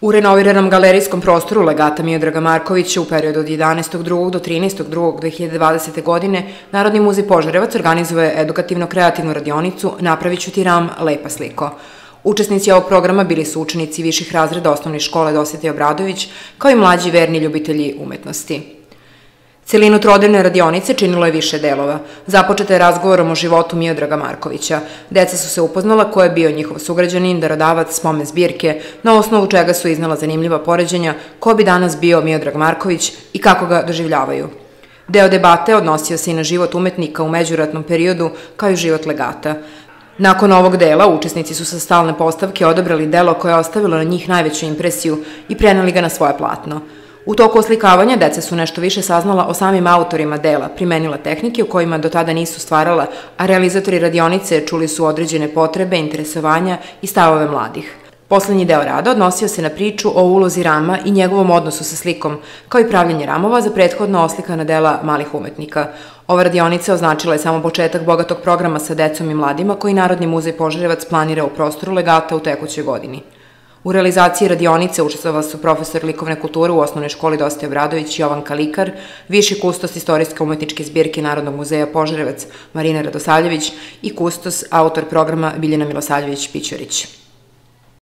U renoviranom galerijskom prostoru legata Miodraga Markovića u periodu od 11.2. do 13.2.2020. godine Narodni muzej Požarevac organizuje edukativno-kreativnu radionicu Napraviću ti ram, lepa sliko. Učesnici ovog programa bili su učenici viših razreda osnovne škole Dosete Obradović, kao i mlađi verni ljubitelji umetnosti. Celinu trodevne radionice činilo je više delova. Započeta je razgovorom o životu Miodraga Markovića. Deca su se upoznala ko je bio njihov sugrađanin, darodavac, spomen zbirke, na osnovu čega su iznala zanimljiva poređenja ko bi danas bio Miodrag Marković i kako ga doživljavaju. Deo debate odnosio se i na život umetnika u međuratnom periodu, kao i život legata. Nakon ovog dela, učesnici su sa stalne postavke odabrali delo koje je ostavilo na njih najveću impresiju i preneli ga na svoje platno. U toku oslikavanja deca su nešto više saznala o samim autorima dela, primenila tehnike u kojima do tada nisu stvarala, a realizatori radionice čuli su određene potrebe, interesovanja i stavove mladih. Poslednji deo rada odnosio se na priču o ulozi rama i njegovom odnosu sa slikom, kao i pravljanje ramova za prethodno oslikana dela malih umetnika. Ova radionica označila je samo početak bogatog programa sa decom i mladima koji Narodni muzej Požarevac planira u prostoru legata u tekućoj godini. U realizaciji radionice učestvovali su profesor likovne kulture u osnovnoj školi Dosta Obradović Jovan Kalikar, viši kustos istorijske umetničke zbirke Narodnog muzeja Požarevac Marina Radosavljević i kustos autor programa Biljana Milosavljević Pićorić.